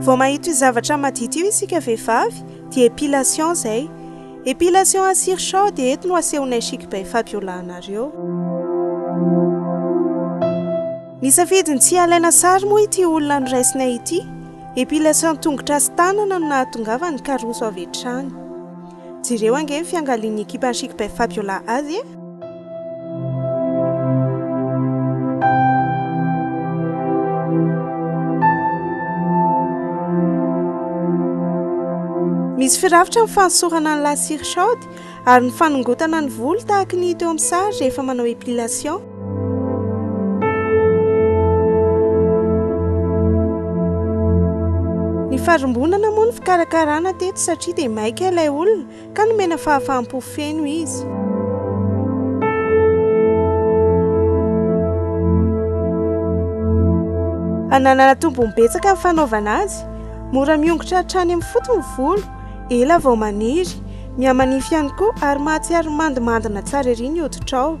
Vao mahita io zavatra madity io isika vehivavy dia epilation izay. Epilation à cire chaud dia eto no asehonay chic bay Fabiola anareo. Nisafidy ny tsy halaina sary moa ity olona noraisinay ity. Epilation tongotra sy tanana no nahatongavany ka roso avy hatrany. Jereo ange ny fiangalian'ny ekipan'i Chic Père Fabiola azy e! Misy firafitra ny fanosorana ny lahy sy ry Shaody ary ny fanongotana ny volo tahaka ny teo amin'ny sary rehefa manao épilation. Ny farimbonana moa no fikarakarana teto satria dia maika ilay olona ka nomena fahafaham-po feno izy. Ananana tombony betsaka ny fanaovana azy. Mora miongotra hatrany amin'ny foto ny volo, ela vao maniry. Mihamanify ihany koa ary mahatsiaro mandimandina tsara ery ny hoditrao.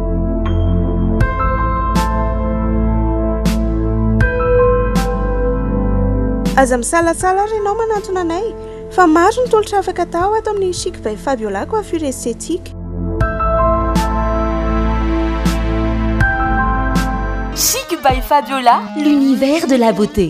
Aza misalasala ary ianao manantona anay fa maro ny tolotra afaka atao ato amin'ny Chic by Fabiola Coiffure Esthétique. Chic by Fabiola, l'univers de la beauté.